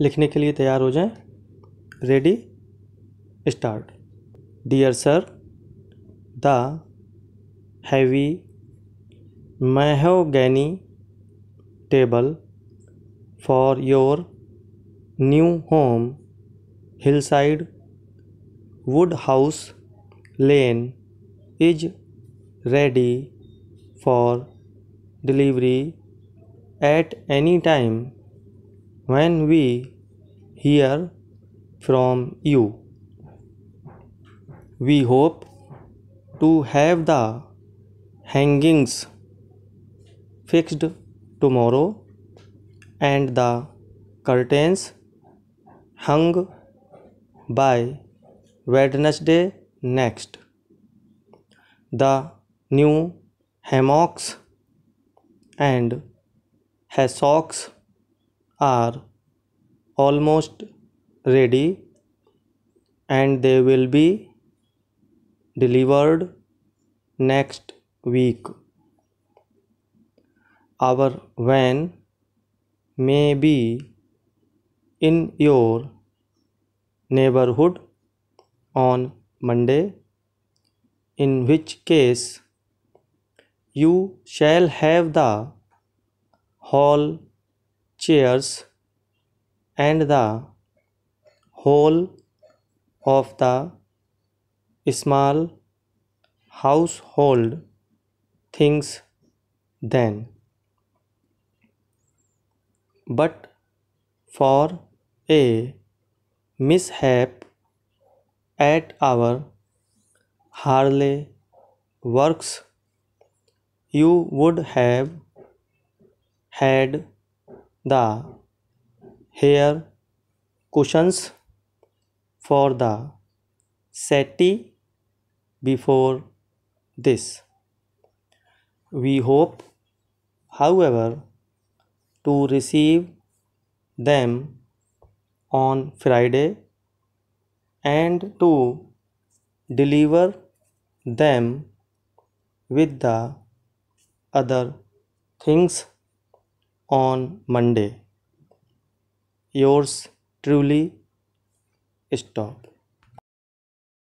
लिखने के लिए तैयार हो जाएँ। Ready start dear sir the heavy mahogany table for your new home hill side wood house lane is ready for delivery at any time when we hear from you we hope to have the hangings fixed tomorrow and the curtains hung by Wednesday next. The new hammocks and hassocks are almost ready and they will be delivered next week. Our van may be in your neighborhood on Monday, in which case you shall have the hall chairs and the whole of the small household things then. But for a mishap at our Harley works, you would have had the hair cushions for the settee before this. We hope, however, to receive them on Friday and to deliver them with the other things on Monday. Yours truly, Stop.